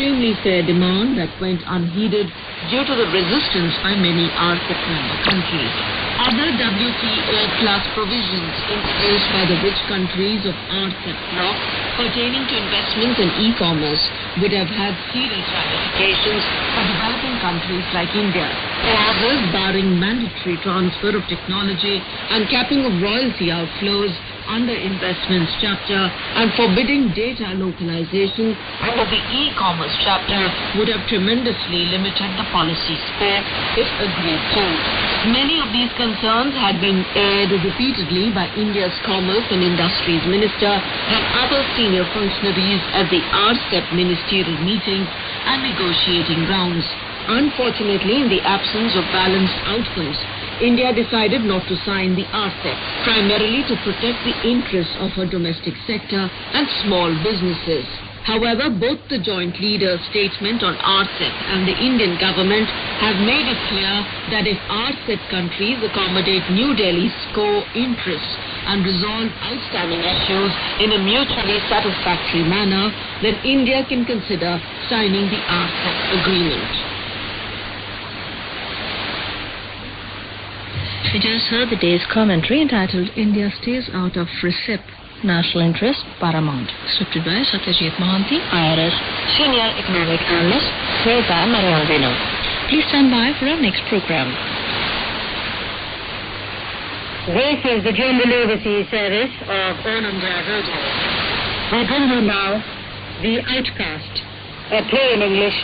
extremely fair demand that went unheeded due to the resistance by many RCEP member countries. Other WTO plus provisions introduced by the rich countries of RCEP bloc pertaining to investments and e-commerce would have had serious ramifications for developing countries like India. Clauses barring mandatory transfer of technology and capping of royalty outflows under investments chapter and forbidding data localization under the e-commerce chapter would have tremendously limited the policy sphere if agreed to. Many of these concerns had been aired repeatedly by India's Commerce and Industries Minister and other senior functionaries at the RCEP ministerial meetings and negotiating rounds. Unfortunately, in the absence of balanced outcomes, India decided not to sign the RCEP, primarily to protect the interests of her domestic sector and small businesses. However, both the joint leaders' statement on RCEP and the Indian government have made it clear that if RCEP countries accommodate New Delhi's core interests and resolve outstanding issues in a mutually satisfactory manner, then India can consider signing the RCEP agreement. We just heard the day's commentary entitled India Stays Out of RCEP National Interest Paramount, scripted by Satyajit Mohanty, IRS Senior Economic Analyst, Marian Vino. Please stand by for our next program. This is the General Overseas Service of All Radio. We bring you now The Outcast, a play in English